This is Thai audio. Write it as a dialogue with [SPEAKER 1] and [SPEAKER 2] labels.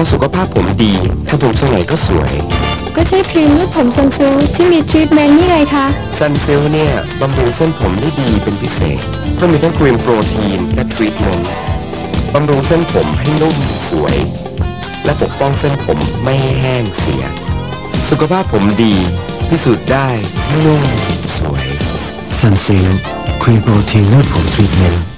[SPEAKER 1] อสุขภาพผมดี ทำผมทรงไหนก็สวย
[SPEAKER 2] ก็ใช้ครีมนวดผมซันซิลที่มีทรีทเมนต์นี่ไงคะ
[SPEAKER 1] ซันซิลเนี่ยบำรุงเส้นผมได้ดีเป็นพิเศษเพราะมีทั้งครีมโปรตีนและทรีทเมนต์บำรุงเส้นผมให้นุ่มสวย และปกป้องเส้นผมไม่ให้แห้งเสีย สุขภาพผมดี พิสูจน์ได้นุ่มสวย
[SPEAKER 3] ซันซิลครีมโปรตีนนวดผมทรีทเมนต์